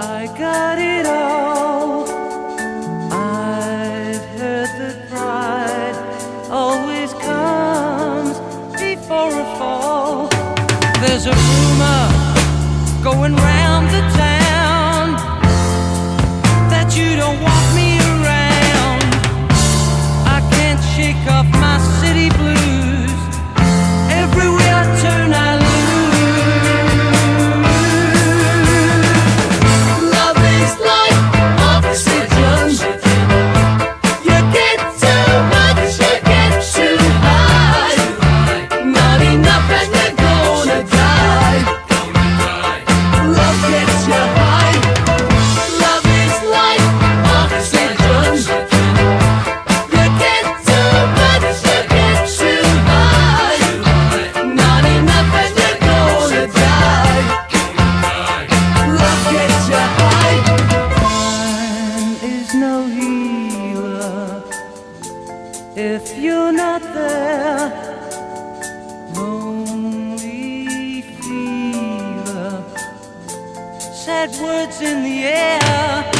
I got it all. I've heard that pride always comes before a fall. There's a rumor going round the town. no healer if you're not there. Lonely fever, said words in the air.